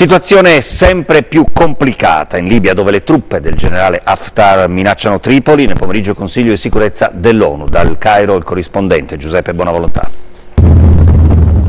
Situazione sempre più complicata in Libia dove le truppe del generale Haftar minacciano Tripoli. Nel pomeriggio Consiglio di sicurezza dell'ONU. Dal Cairo il corrispondente Giuseppe Bonavolontà.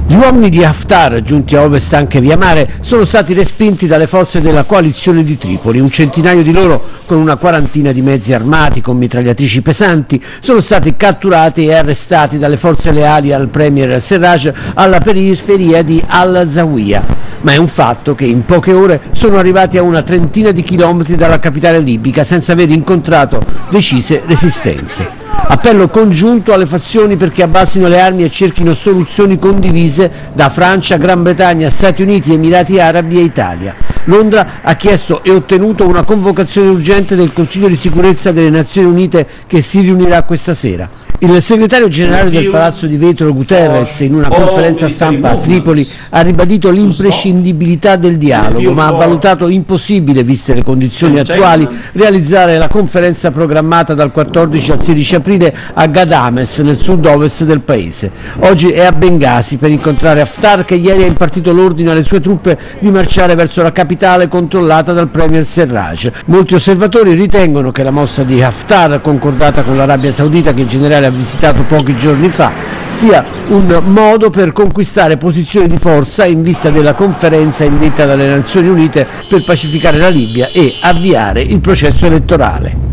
Gli uomini di Haftar, giunti a ovest anche via mare, sono stati respinti dalle forze della coalizione di Tripoli. Un centinaio di loro, con una quarantina di mezzi armati con mitragliatrici pesanti, sono stati catturati e arrestati dalle forze leali al premier Serraj alla periferia di Al-Zawiya. Ma è un fatto che in poche ore sono arrivati a una trentina di chilometri dalla capitale libica senza aver incontrato decise resistenze. Appello congiunto alle fazioni perché abbassino le armi e cerchino soluzioni condivise da Francia, Gran Bretagna, Stati Uniti, Emirati Arabi e Italia. Londra ha chiesto e ottenuto una convocazione urgente del Consiglio di sicurezza delle Nazioni Unite che si riunirà questa sera. Il segretario generale del Palazzo di Vetro Guterres in una conferenza stampa a Tripoli ha ribadito l'imprescindibilità del dialogo ma ha valutato impossibile, viste le condizioni attuali, realizzare la conferenza programmata dal 14 al 16 aprile a Gadames nel sud-ovest del paese. Oggi è a Bengasi per incontrare Haftar che ieri ha impartito l'ordine alle sue truppe di marciare verso la capitale controllata dal premier Serraj. Molti osservatori ritengono che la mossa di Haftar, concordata con l'Arabia Saudita che il generale visitato pochi giorni fa, sia un modo per conquistare posizioni di forza in vista della conferenza indetta dalle Nazioni Unite per pacificare la Libia e avviare il processo elettorale.